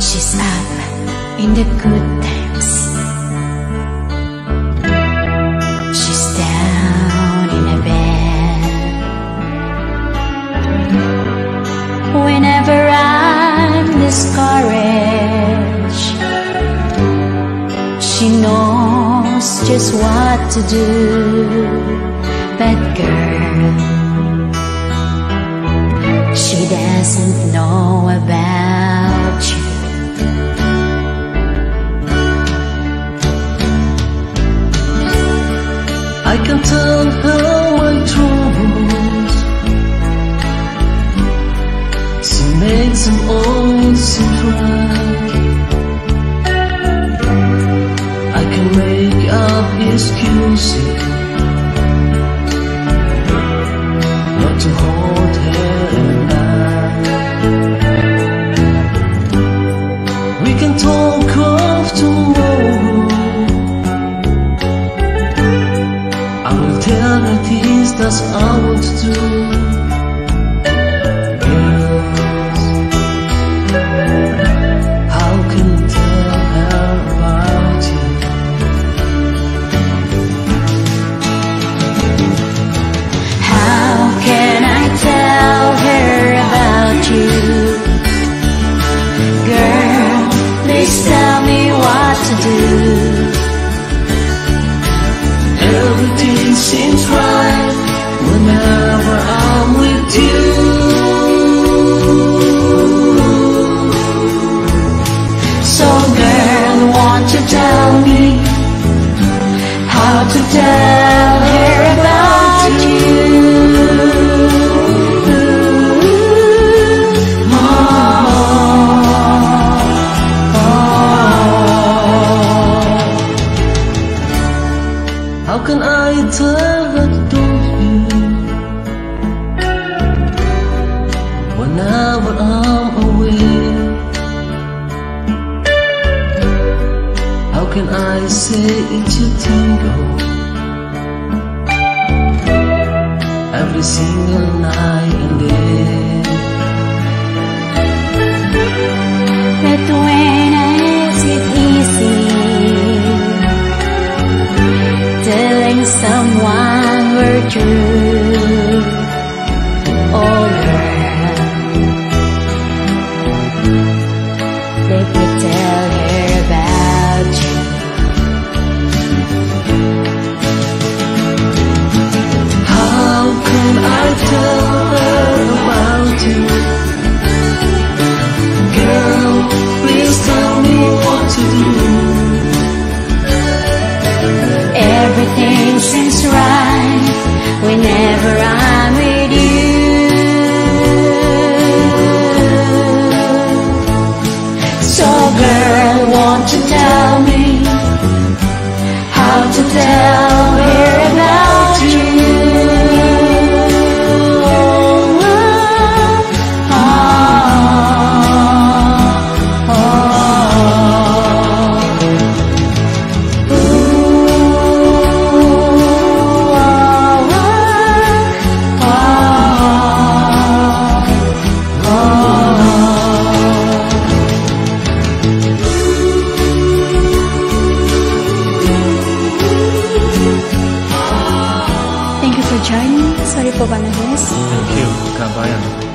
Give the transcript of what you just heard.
She's up in the good times. She's down in a bed. Whenever I'm discouraged, she knows just what to do. But girl, them all I can make up excuses Not to hold her back We can talk of tomorrow. I will tell her things that I want to do. So girl, won't you tell me how to tell her about you? How can I tell her to whenever I'm away? How can I say it's your tango every single night and day? But when is it easy telling someone we're true? About how Sorry po, Vanessa. Thank you, kabayan.